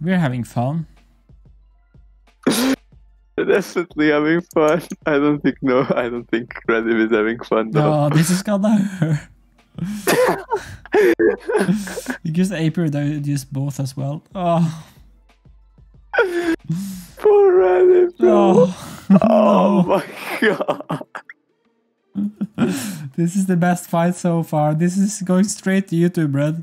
We're having fun. Definitely having fun. I don't think no. I don't think Radim is having fun though. No, this is gonna hurt. because Aper just both as well. Oh, Poor Redim. No. oh, Oh, oh my god. This is the best fight so far. This is going straight to YouTube, bro.